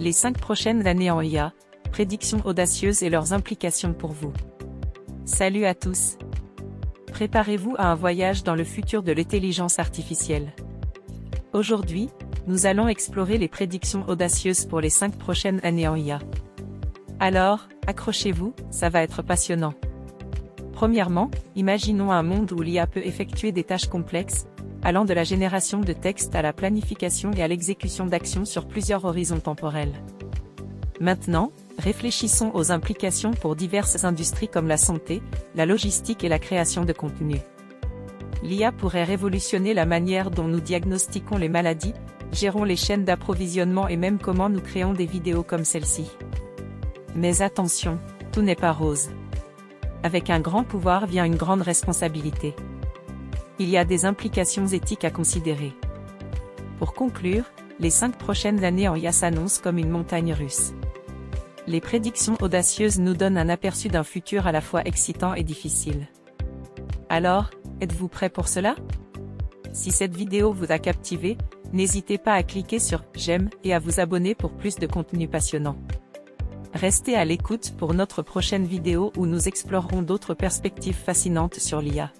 Les 5 prochaines années en IA, prédictions audacieuses et leurs implications pour vous. Salut à tous. Préparez-vous à un voyage dans le futur de l'intelligence artificielle. Aujourd'hui, nous allons explorer les prédictions audacieuses pour les 5 prochaines années en IA. Alors, accrochez-vous, ça va être passionnant. Premièrement, imaginons un monde où l'IA peut effectuer des tâches complexes, allant de la génération de texte à la planification et à l'exécution d'actions sur plusieurs horizons temporels. Maintenant, réfléchissons aux implications pour diverses industries comme la santé, la logistique et la création de contenu. L'IA pourrait révolutionner la manière dont nous diagnostiquons les maladies, gérons les chaînes d'approvisionnement et même comment nous créons des vidéos comme celle-ci. Mais attention, tout n'est pas rose. Avec un grand pouvoir vient une grande responsabilité il y a des implications éthiques à considérer. Pour conclure, les cinq prochaines années en IA s'annoncent comme une montagne russe. Les prédictions audacieuses nous donnent un aperçu d'un futur à la fois excitant et difficile. Alors, êtes-vous prêt pour cela? Si cette vidéo vous a captivé, n'hésitez pas à cliquer sur « J'aime » et à vous abonner pour plus de contenu passionnant. Restez à l'écoute pour notre prochaine vidéo où nous explorerons d'autres perspectives fascinantes sur l'IA.